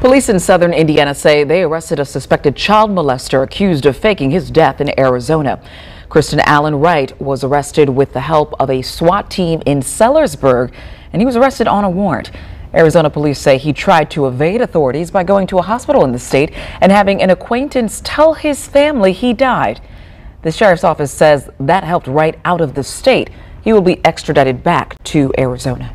Police in southern Indiana say they arrested a suspected child molester accused of faking his death in Arizona. Kristen Allen Wright was arrested with the help of a SWAT team in Sellersburg, and he was arrested on a warrant. Arizona police say he tried to evade authorities by going to a hospital in the state and having an acquaintance tell his family he died. The sheriff's office says that helped Wright out of the state. He will be extradited back to Arizona.